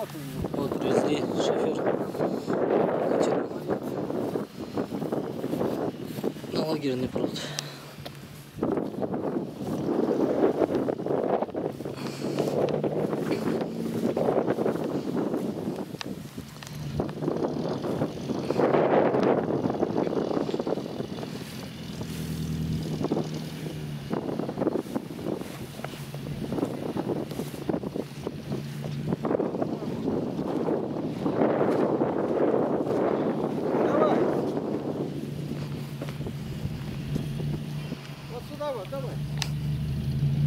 Вот шифер. Хотел на лагерный пруд. Давай. Вот сюда вот, давай.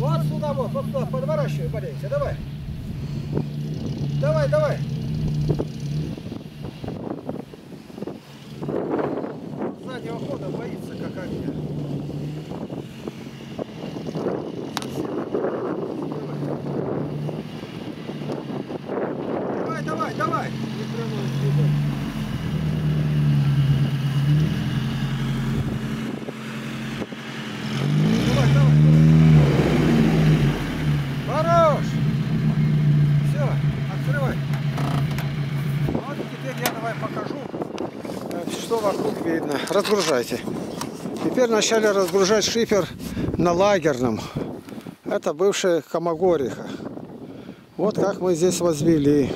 Вот сюда вот, вот сюда, подворачивай, Борейся, давай. Давай, давай. Заднего хода боится, как огня. Давай, давай, давай. Не прямо сюда. Давай, давай. Хорош. Все, открывай. Вот теперь я давай покажу, э, что вокруг видно. Разгружайте. Теперь начали разгружать шифер на лагерном. Это бывшая Комогориха. Вот как мы здесь возвели.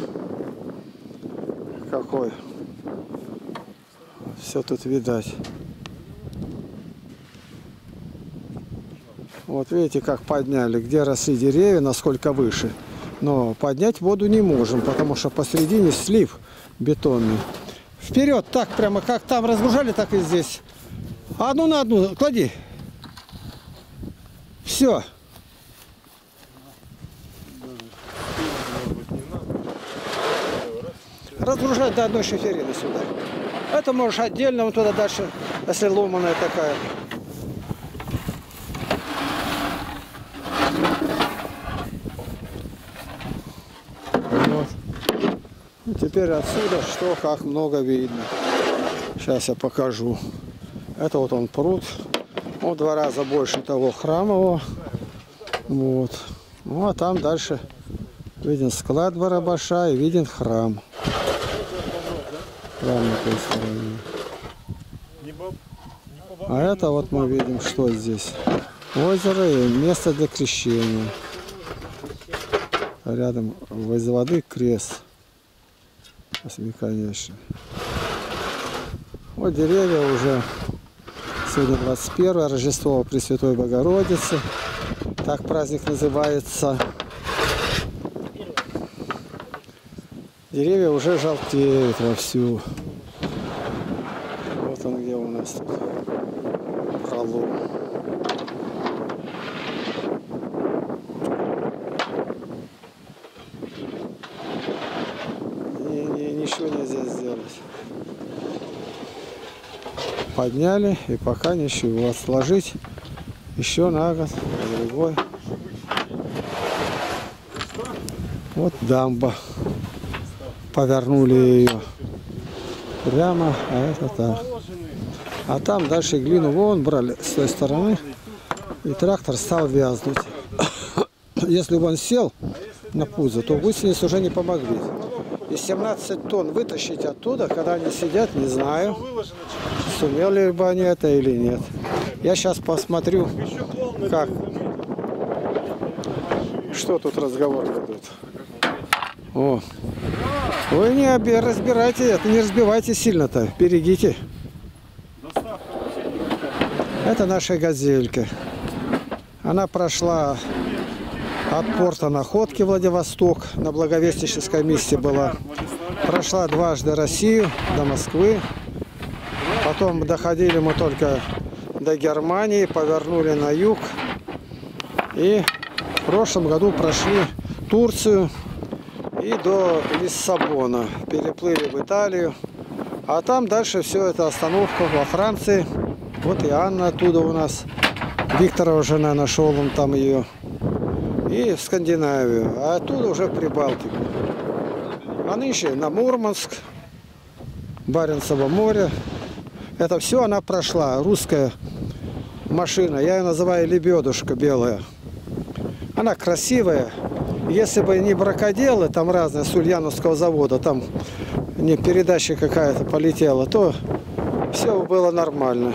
Какой. Все тут видать. Вот видите, как подняли, где росли деревья, насколько выше. Но поднять воду не можем, потому что посередине слив бетонный. Вперед, так прямо, как там разгружали, так и здесь. Одну на одну, клади. Все. Разгружать до одной шиферины сюда. Это можешь отдельно, вон туда дальше, если ломаная такая. Теперь отсюда что, как много видно. Сейчас я покажу. Это вот он пруд. Он в два раза больше того храмового. Вот. Ну а там дальше виден склад Барабаша и виден храм. Храм на той стороне. А это вот мы видим, что здесь. Озеро и место для крещения. Рядом возле воды крест. Восьмиконечный. Вот деревья уже. Сегодня 21 Рождество Пресвятой Богородицы. Так праздник называется. Деревья уже желтеют вовсю. Вот он где у нас тут. Пролом. Не, не, ничего нельзя сделать. Подняли и пока ничего. Сложить еще на год, другой. Вот дамба. Повернули ее прямо, а это так. А там дальше глину вон брали с той стороны. И трактор стал вязнуть. Если бы он сел на пузо, то гусеницы уже не помогли. И 17 тонн вытащить оттуда, когда они сидят, не знаю, сумели бы они это или нет. Я сейчас посмотрю, как, что тут разговор ведут. О. Вы не разбирайте это, не разбивайте сильно-то, берегите. Это наша газелька. Она прошла от порта Находки Владивосток, на Благовестническом месте была. Прошла дважды Россию, до Москвы. Потом доходили мы только до Германии, повернули на юг. И в прошлом году прошли Турцию и до Лиссабона. Переплыли в Италию. А там дальше все это остановка во Франции. Вот и Анна оттуда у нас. Викторова жена нашел он там ее. И в Скандинавию. А оттуда уже Прибалтику. А нынче на Мурманск, Баренцево море. Это все она прошла. Русская машина. Я ее называю лебедушка белая. Она красивая. Если бы не бракоделы, там разные, с Ульяновского завода, там не передача какая-то полетела, то все было нормально.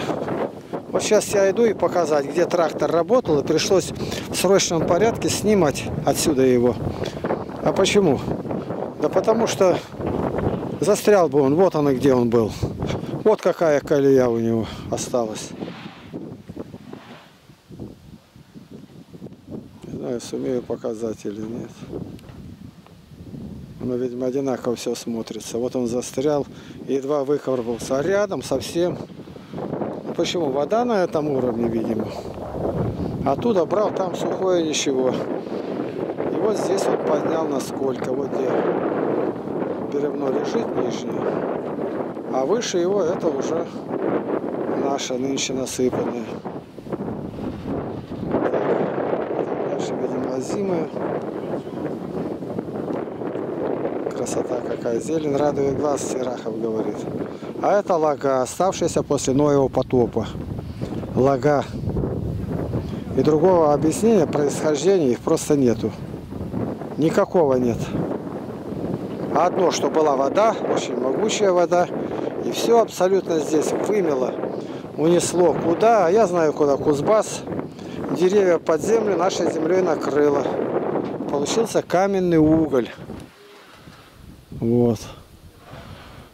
Вот сейчас я иду и показать, где трактор работал, и пришлось в срочном порядке снимать отсюда его. А почему? Да потому что застрял бы он, вот он и где он был. Вот какая колея у него осталась. Не знаю, сумею показать или нет. Оно, видимо, одинаково все смотрится. Вот он застрял, едва выковырвался. А рядом совсем... Ну, Почему? Вода на этом уровне, видимо. Оттуда брал, там сухое ничего. И вот здесь он поднял насколько. Вот где бревно лежит нижнее. А выше его это уже наша нынче насыпанная. Так, Дальше, видимо, зимы. Красота какая. Зелень радует глаз, Серахов говорит. А это лага, оставшаяся после Ноева потопа. Лага. И другого объяснения происхождения их просто нету. Никакого нет. Одно, что была вода, очень могучая вода, и все абсолютно здесь вымело, унесло куда, я знаю куда, Кузбасс, деревья под землю нашей землей накрыло. Получился каменный уголь. Вот.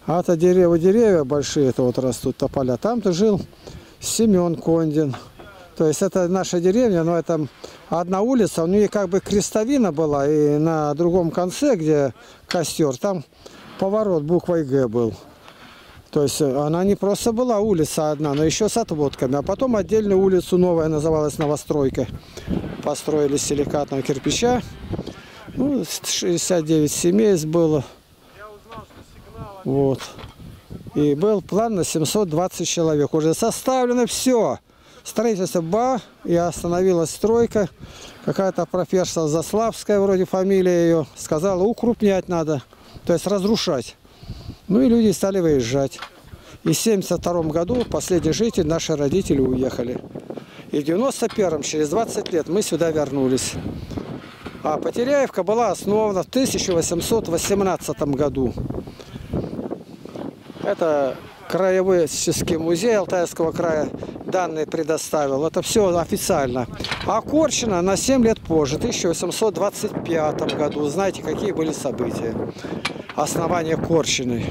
А это деревья, деревья большие, это вот растут тополя. Там-то жил Семен Кондин. То есть это наша деревня, но это одна улица, у нее как бы крестовина была, и на другом конце, где костер, там поворот буквой Г был. То есть она не просто была улица одна, но еще с отводками. А потом отдельную улицу новая называлась Новостройка. Построили с силикатного кирпича. Ну, 69 семей было. Вот. И был план на 720 человек. Уже составлено все. Строительство БА, и остановилась стройка. Какая-то профессор Заславская, вроде фамилия ее, сказала, укрупнять надо, то есть разрушать. Ну и люди стали выезжать. И в 72 году последний житель, наши родители уехали. И в 91-м, через 20 лет, мы сюда вернулись. А Потеряевка была основана в 1818 году. Это краевой исторический музей Алтайского края данные предоставил. Это все официально. А Корчина на 7 лет позже, в 1825 году. Знаете, какие были события? Основание Корчины.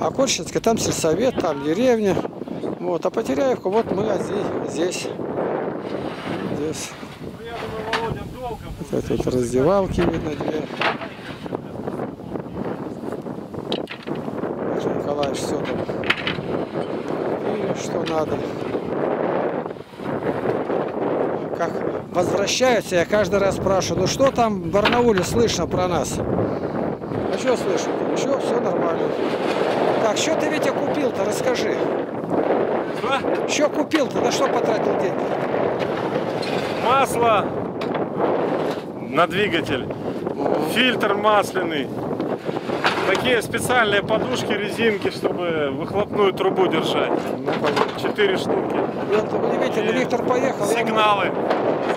А Корчинская, там сельсовет, там деревня. Вот, а Потеряевка, вот мы здесь. Здесь. Вот вот раздевалки видно две. Николаевич все там и что надо. Как возвращаются, я каждый раз спрашиваю, ну что там в Барнауле слышно про нас? Что слышно? Ничего, все нормально. Так, что ты, Витя, купил-то, расскажи. Что? Что купил-то, на что потратил деньги? Масло на двигатель. Фильтр масляный. Такие специальные подушки, резинки, чтобы выхлопную трубу держать. Ну. Четыре штуки. Удивительно, И Виктор поехал. Сигналы.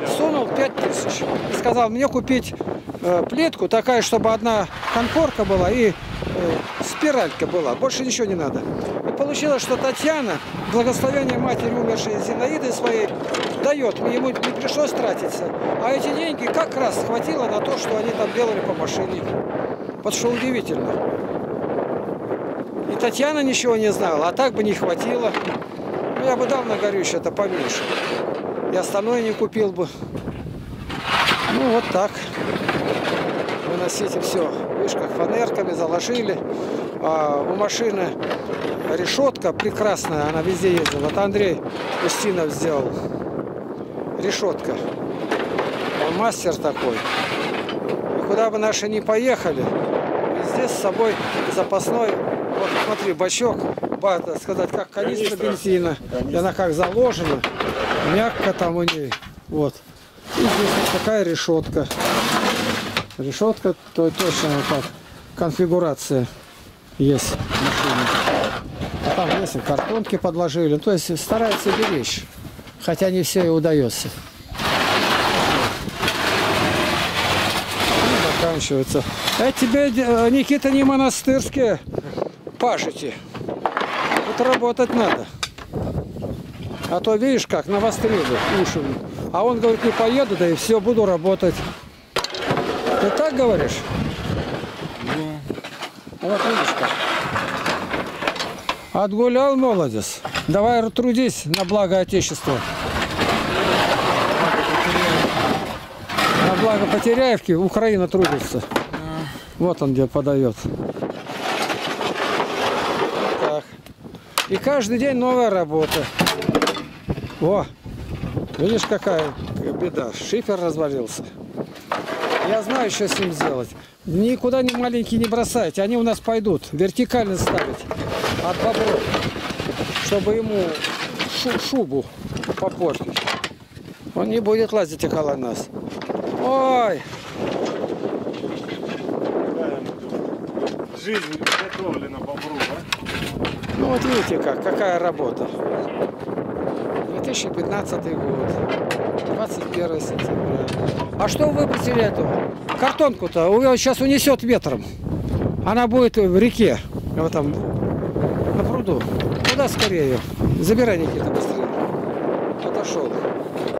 сунул 5 тысяч. И сказал, мне купить плитку такая, чтобы одна конфорка была и э, спиралька была. Больше ничего не надо. И получилось, что Татьяна, благословение матери умершей Зинаиды своей, дает. Ему не пришлось тратиться. А эти деньги как раз хватило на то, что они там делали по машине. Вот что удивительно. И Татьяна ничего не знала, а так бы не хватило. Ну, я бы дал на горючее это поменьше. И остальное не купил бы. Ну, вот так. Выносите все. Вышках фанерками заложили. А у машины решетка прекрасная, она везде ездила. Вот Андрей Устинов сделал. Решетка. Он мастер такой. И куда бы наши не поехали, везде с собой запасной, вот смотри, бачок, ба- так сказать, как канистра Канистра. бензина. И она как заложена, мягко там у ней. Вот. И здесь вот такая решетка. Решетка, то точно вот. Конфигурация есть в машине. А там есть и картонки подложили. То есть стараются беречь. Хотя не все и удается. И заканчивается. А тебе, э, Никита, не монастырские пашете. Тут работать надо. А то видишь как, навострили уши. А он говорит, не поеду, да и все, буду работать. Ты так говоришь? Вот видишь как. Отгулял молодец. Давай трудись на благо Отечества. На благо Потеряевки Украина трудится. Вот он где подает. Так. И каждый день новая работа. О, видишь, какая беда. Шифер развалился. Я знаю, что с ним сделать. Никуда не маленькие не бросайте. Они у нас пойдут. Вертикально ставить. От бобров. Чтобы ему шу- шубу попортить. Он не будет лазить около нас. Ой, Жизнь приготовлена бобру, да? ну вот видите как, какая работа. 2015 год. 21 сентября. А что вы выбросили эту картонку-то? Сейчас унесет ветром. Она будет в реке, в этом, на пруду. Куда скорее ее? Забирай, Никита, быстрее.